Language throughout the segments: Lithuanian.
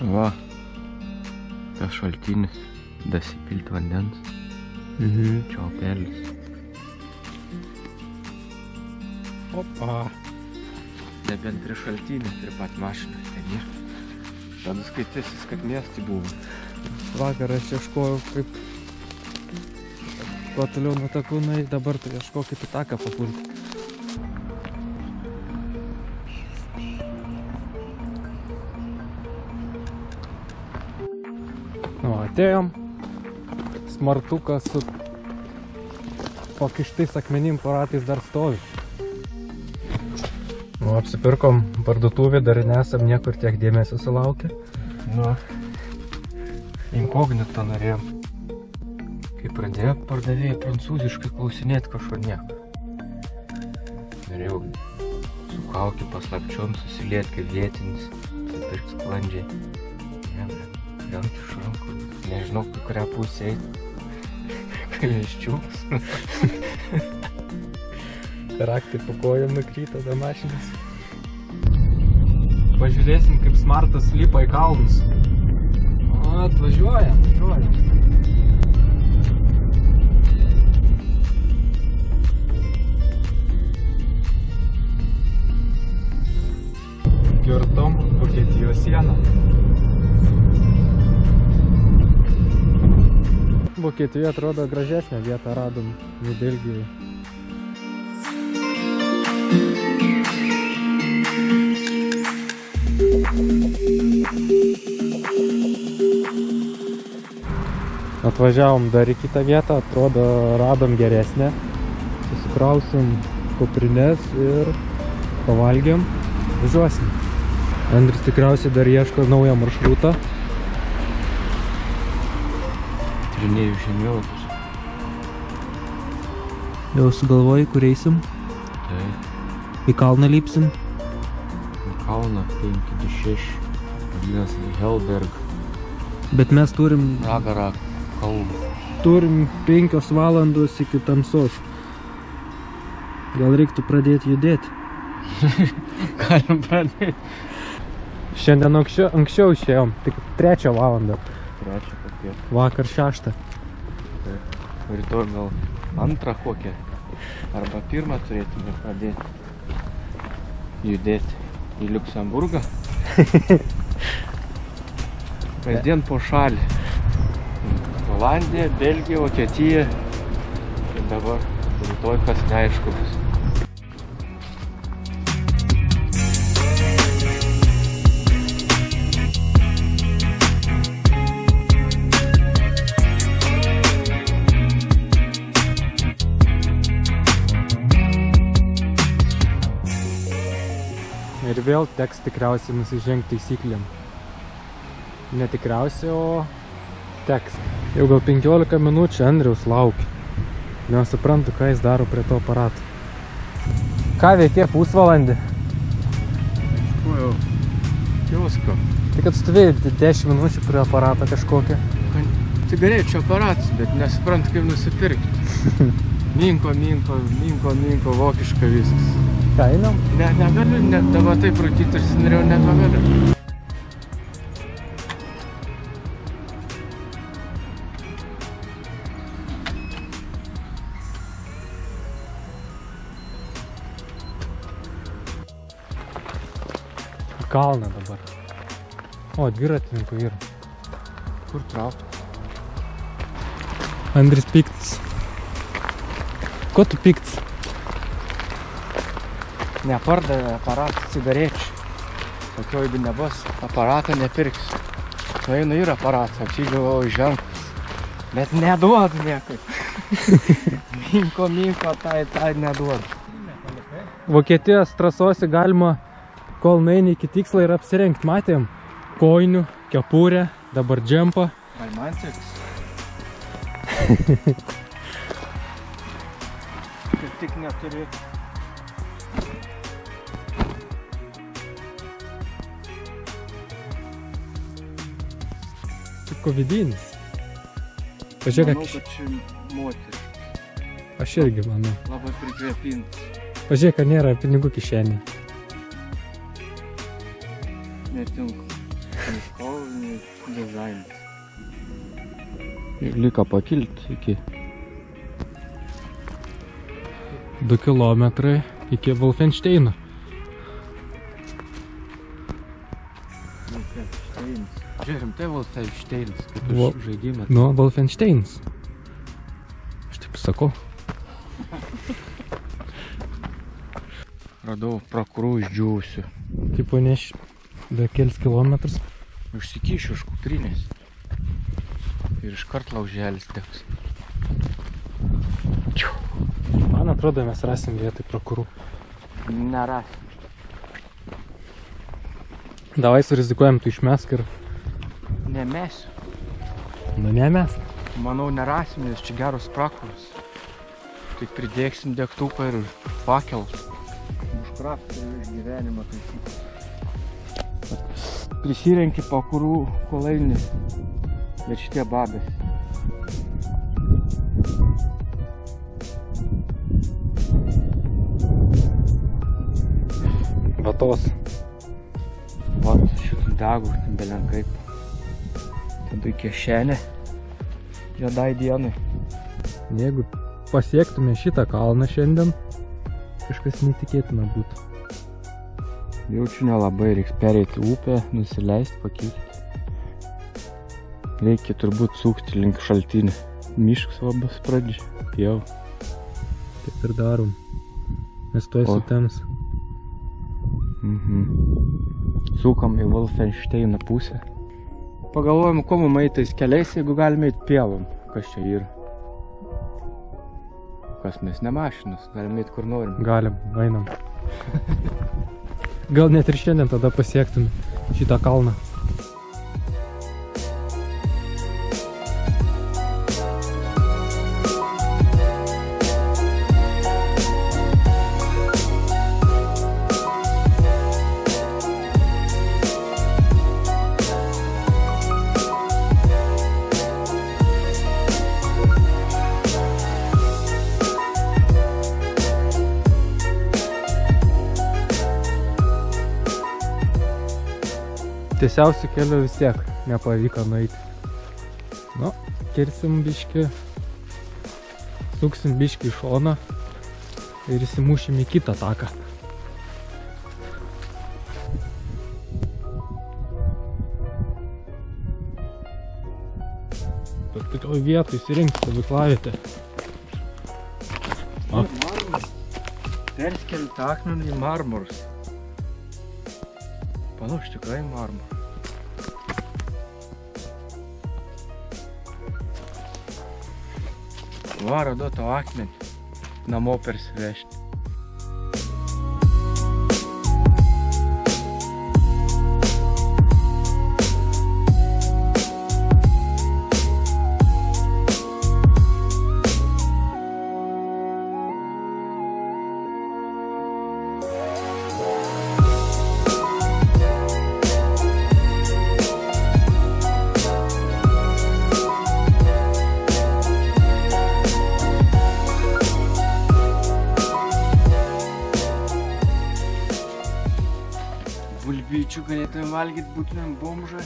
Va. Tas šaltinis. Dasipilti vandens. Mhm. Čia upelis. Opa. Nebent prie šaltinio, prie pat mašinos ten yra. Tada skaitysis, kad miestai buvo. Vakar aš ieškojau kaip kuo toliau nuo takų nueit, dabar tu ieškok kaip į taką papulti. Atėjom. Smartukas su pakištais akmenim po ratais dar stovi. Nu, apsipirkom parduotuvį, dar nesam niekur tiek dėmesio sulaukę. Nu. Inkognito norėjom. Kai pradėjo pardavėjai prancūziškai klausinėti kažko nieko. Norėjau su kaukį paslapčiom susiliet kaip vietinis, susipirkt sklandžiai. Krent iš rankų, nežinau, kurią pusę eit. Kai iščiūks. Raktai po kojom nukryto be mašinas. Pažiūrėsim, kaip smartas lipa į kalnus. O, atvažiuoja, atvažiuoja. Kirtom Vokietijos sieną. Vokietijoje atrodo gražesnė vieta radom nei Belgijoje. Atvažiavom dar į kitą vietą, atrodo radom geresnę. Susikrausim kuprines ir pavalgiam, važiuosim. Andris tikriausiai dar ieško naują maršrutą. Trinėjų žemėlapius. Jau sugalvoji, kur eisim? Tai Į kalną lypsim? į kalną 526. Vadinasi Helberg. Bet mes turim, Ragarak kalną. turim 5 valandos iki tamsos. Gal reiktų pradėti judėti? Galim pradėti. Šiandien anksčiau, anksčiau išėjom, tik 3 valandą. Trečią kokią. Vakar 6. Rytoj gal antrą kokią. Arba pirmą turėtume pradėti judėti į Liuksemburgą. Kasdien po šalį. Olandija, Belgija, Vokietija. Ir dabar rytoj kas neaišku bus. Ir vėl teks tikriausiai nusižengti taisyklėm. Ne tikriausiai, o teks. Jau gal 15 minučių Andriaus laukia. Nesuprantu, ką jis daro prie to aparato. Ką veikė pusvalandį? Ko jau? Kiosko. Tai kad stovėjai 10 minučių prie aparato kažkokio. Cigarečių aparatas, bet nesuprant kaip nusipirkti. Minko, minko, minko, minko, vokiška viskas. Ką einam? Ne, negaliu, net dabar taip rūkyti ir sinariau nebegaliu. Į kalną dabar. O, dviratininkų yra. Kur traukti? Andris piktas. Ko tu piktas? Nepardavė aparatų cigarečių. Tokio, jeigu nebus aparato, nepirksiu. Nueinu ir aparatą, apsigalvau ženklus. Bet neduodu niekaip. minko, minko, tai, tai neduodu. Vokietijos trasose galima, kol nueini iki tikslo ir apsirengti. Matėm koinių, kepurę, dabar džempą. Gal Kaip tik neturiu. Tik kovidinis. Pažiūrėk, Manau, kad čia moteris. aš irgi manau. Labai prikvėpintas. Pažiūrėk, kad nėra pinigų kišenį. Netinka. Miškovinis dizainas. Liko pakilti iki 2 km iki Wolfensteino. Čia rimtai Wolfensteinas, kaip Wo- iš žaidimą. Nu, Wolfensteinas. Aš taip sakau. Radau prakurų išdžiūvusių. Kaip paneš be kelis kilometrus. Užsikyšiu iš kuprinės. Ir iškart lauželis teks. Man atrodo, mes rasim vietoj prokurų. Neras. Davai surizikuojam, tu išmesk ir... Nemesiu. Nu, ne mes. Manau, nerasim, nes čia geros prakuros. Tik pridėksim degtuką ir fakelus. Užkrapti iš gyvenimo taisyklių. Prisirenki pakurų kolainį. Bet šitie babės. Vatos. Vat šitų degų, belenkaip. Tada į kiešenę. Juodai dienai. Jeigu pasiektume šitą kalną šiandien, kažkas neįtikėtina būtų. Jaučiu nelabai, reiks perėti upę, nusileisti, pakilti. Reikia turbūt sukti link šaltinį. Miškas vabas pradžia. Jau. Taip ir darom. Nes tuoj sutems. Mhm. Sukam į Wolfensteino pusę. Pagalvojom, kuo mum eiti tais keliais, jeigu galime eiti pievom. Kas čia yra? Kas mes ne mašinas, galime eiti kur norim. Galim, einam. Gal net ir šiandien tada pasiektume šitą kalną. Tiesiausių kelių vis tiek nepavyko nueiti. Nu, kirsim biški, suksim biški į šoną ir įsimušim į kitą taką. Bet kokioj vietoj įsirinkti stovyklavietę. O. Perskelti akmenį į marmurus. Iš tikrai marmurų. Va, radau tavo akmenį. Namo persivežti. Bulbyčių galėtumėm valgyti, būtumėm bomžai.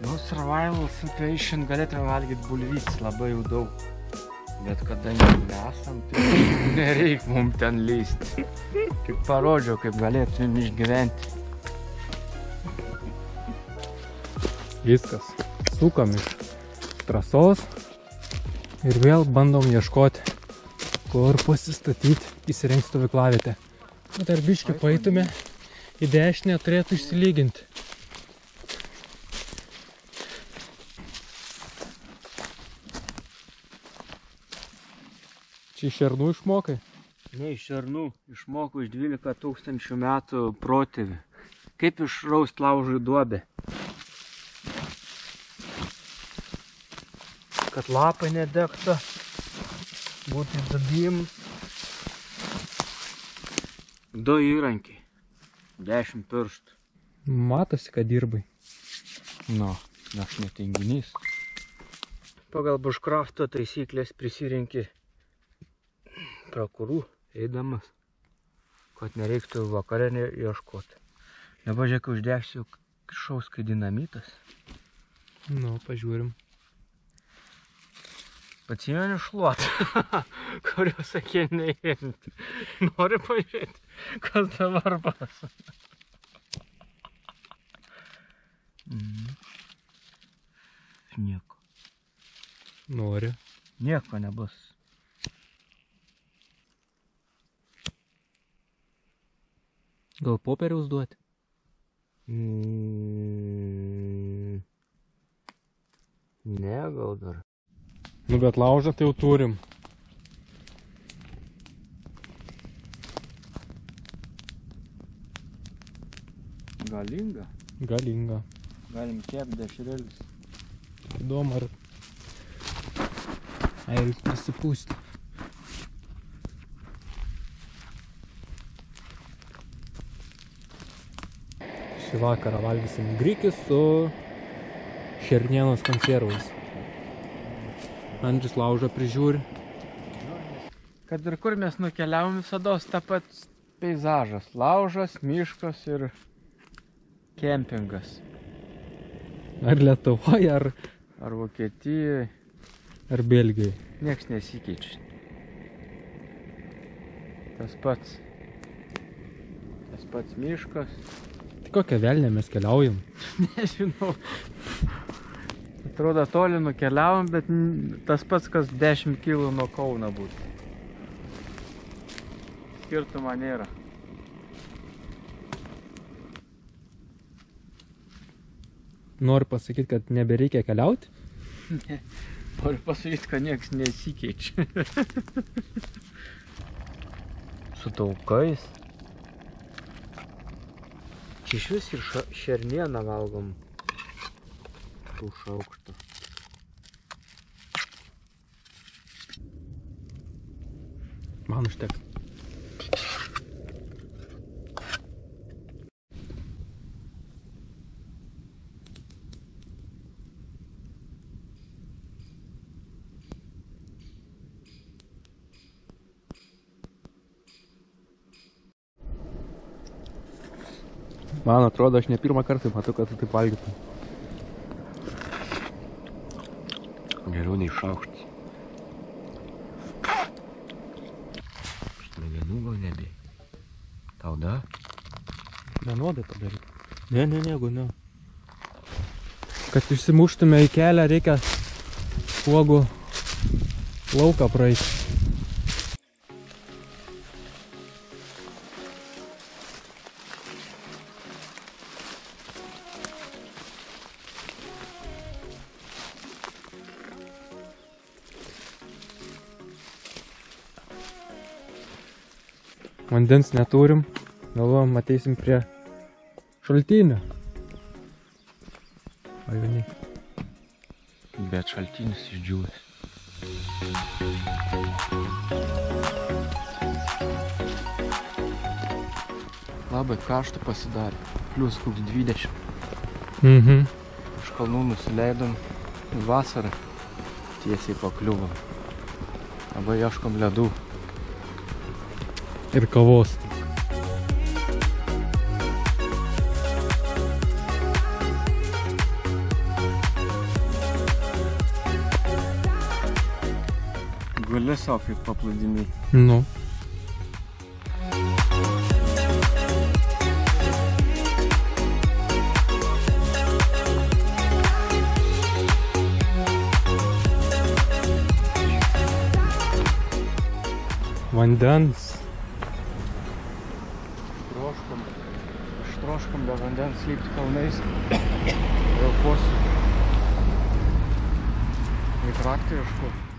Nu, survival situation galėtumėm valgyti bulvytis labai jau daug. Bet kadangi nesam, tai nereik mum ten lysti. Tik parodžiau, kaip galėtumėm išgyventi. Viskas. Sukam iš trasos ir vėl bandom ieškoti, kur pasistatyti, įsirengti stovyklavietę. Dar biški paeitume į dešinę, turėtų išsilyginti. Čia iš šernų išmokai? Ne iš šernų, išmokau iš 12 tūkstančių metų protėvių. Kaip išraust laužui duobę? Kad lapai nedegta, būtų dabim. Du įrankiai. Dešimt pirštų. Matosi, kad dirbai. Nu, aš netinginys. pagal buškrafto taisyklės prisirinki prakurų eidamas, kad nereiktų vakarinį ieškoti. Dabar žiūrėk, uždegsiu šaus kai dinamitas. Nu, pažiūrim. Atsimeni šluot, kurio sakė neimti. Nori pažiūrėti, kas dabar bus. Mhm. Nieko. Nori. Nieko nebus. Gal popieriaus duoti? Mm. Ne, gal dar. Nu, bet laužą tai jau turim. Galinga. Galinga. Galim kepti dešrelis. Įdomu, ar... Ai, reikia prisipūsti. Šį vakarą valgysim grikį su šernienos konservais. Andrius laužą prižiūri. Kad ir kur mes nukeliavom visada ta pats peizažas. Laužas, miškas ir kempingas. Ar Lietuvoje, ar, Ar Vokietijoje. ar Belgijoje. Niekas nesikeičia. Tas pats. Tas pats miškas. Tai kokią velnę mes keliaujam? Nežinau. Atrodo, toli nukeliavom, bet tas pats, kas 10 kg nuo Kauno būtų. Skirtumo nėra. Noriu pasakyti, kad nebereikia keliauti? Noriu pasakyti, kad nieks nesikeičia. Su taukais. Čia iš vis ir šernieną valgom. Tų šaukštų. Man užteks. Man atrodo, aš ne pirmą kartą matau, kad tu taip valgytum. Geriau nei šaukštas. Smegenų gal nebė. Tau da? Vienodai padaryti. Ne, ne, ne, jeigu ne. Kad išsimuštume į kelią, reikia uogų lauką praeiti. Vandens neturim, galvojam ateisim prie šaltinio. Ne. Bet šaltinis išdžiūvęs. Labai karšta pasidarė. Plius koks 20. Mhm. Iš kalnų nusileidom vasarą. Tiesiai pakliuvom. Labai ieškom ledų. Ir kavos. Gali savo kaip paplūdimiai. Nu. Lipti kalnais. Posūkį. Į traktą ieškoti.